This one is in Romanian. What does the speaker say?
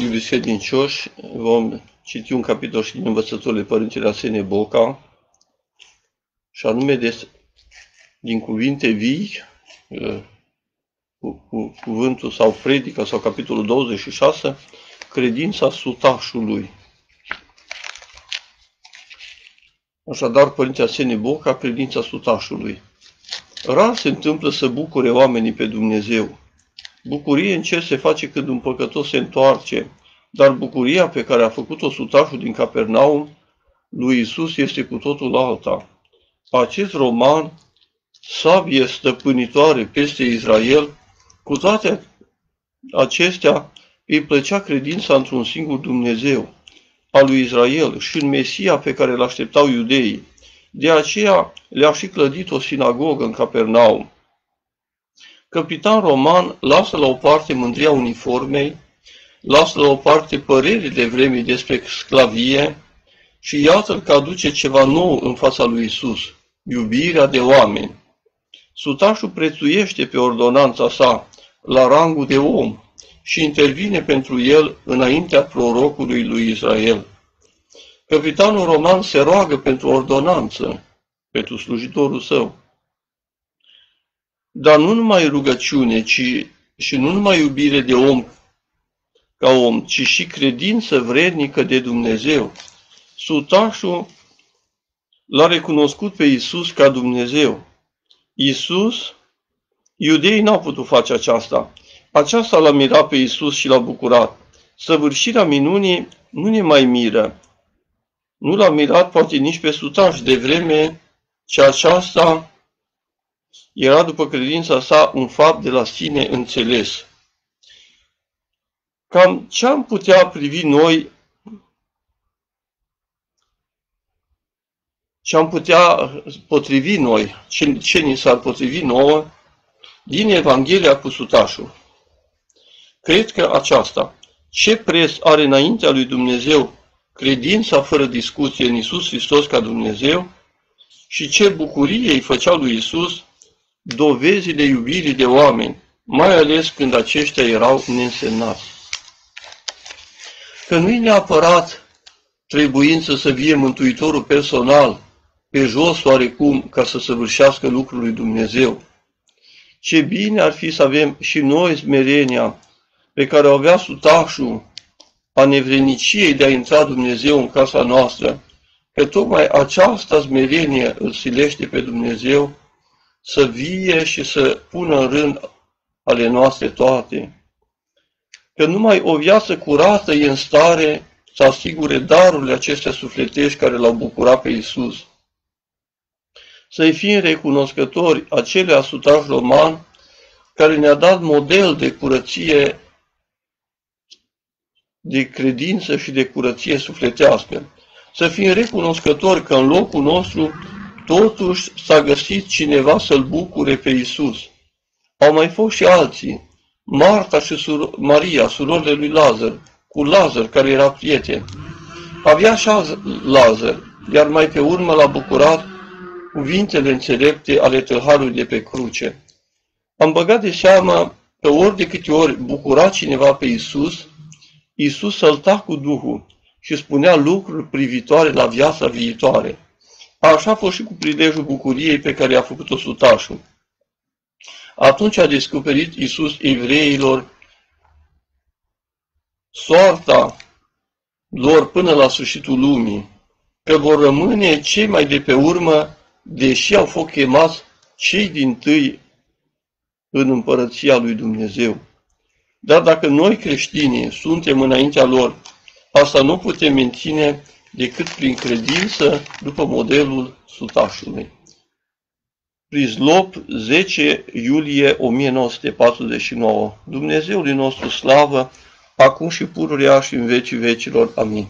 Iubiți credincioși, vom citi un capitol și din învățăturile Părintele Asene Boca, și anume de, din cuvinte vii, uh, cu, cu cuvântul sau predica sau capitolul 26, credința sutașului. Așadar, Părintele Asene Boca, credința sutașului. Rar se întâmplă să bucure oamenii pe Dumnezeu. Bucurie în cer se face când un păcătos se întoarce, dar bucuria pe care a făcut-o sutașul din Capernaum lui Isus este cu totul alta. Acest roman, sabie stăpânitoare peste Israel, cu toate acestea, îi plăcea credința într-un singur Dumnezeu, al lui Israel și în Mesia pe care îl așteptau iudeii. De aceea le-a și clădit o sinagogă în Capernaum. Capitan Roman lasă la o parte mândria uniformei, lasă la o parte părerile vremii despre sclavie și iată că aduce ceva nou în fața lui Isus, iubirea de oameni. Sutașul prețuiește pe ordonanța sa la rangul de om și intervine pentru el înaintea prorocului lui Israel. Capitanul roman se roagă pentru ordonanță, pentru slujitorul său. Dar nu numai rugăciune, ci și nu numai iubire de om ca om, ci și credință vrednică de Dumnezeu. Sutașul l-a recunoscut pe Isus ca Dumnezeu. Isus, iudeii n-au putut face aceasta. Aceasta l-a mirat pe Isus și l-a bucurat. Săvârșirea minunii nu ne mai miră. Nu l-a mirat poate nici pe sutaș, de vreme ce aceasta era după credința sa un fapt de la sine înțeles. Cam ce am putea privi noi, ce am putea potrivi noi, ce, ce ni s-ar potrivi nouă, din Evanghelia cu sutașul. Cred că aceasta, ce preț are înaintea lui Dumnezeu credința fără discuție în Isus Hristos ca Dumnezeu și ce bucurie îi făceau lui Isus dovezile iubirii de oameni, mai ales când aceștia erau neînsemnați. Că nu-i neapărat trebuință să vie Mântuitorul personal, pe jos oarecum, ca să săvârșească lucrul lui Dumnezeu. Ce bine ar fi să avem și noi smerenia pe care o avea sutașul a nevreniciei de a intra Dumnezeu în casa noastră, că tocmai această smerenie îl silește pe Dumnezeu să vie și să pună în rând ale noastre toate. Că numai o viață curată e în stare să asigure darurile acestea sufletești care l-au bucurat pe Isus. Să-i fim recunoscători acele asutași roman care ne-a dat model de curăție, de credință și de curăție sufletească. Să fim recunoscători că în locul nostru Totuși s-a găsit cineva să-l bucure pe Isus. Au mai fost și alții, Marta și sur- Maria, surorile lui Lazar, cu Lazar, care era prieten. Avea și Lazar, iar mai pe urmă l-a bucurat cuvintele înțelepte ale tăharului de pe cruce. Am băgat de seamă că ori de câte ori bucura cineva pe Isus, Isus sălta cu Duhul și spunea lucruri privitoare la viața viitoare. Așa a fost și cu prilejul bucuriei pe care a făcut-o sutașul. Atunci a descoperit Iisus evreilor soarta lor până la sfârșitul lumii, că vor rămâne cei mai de pe urmă, deși au fost chemați cei din tâi în împărăția lui Dumnezeu. Dar dacă noi creștinii suntem înaintea lor, asta nu putem menține decât prin credință după modelul sutașului. Prizlop, 10 iulie 1949. Dumnezeului nostru slavă, acum și pururea și în vecii vecilor. Amin.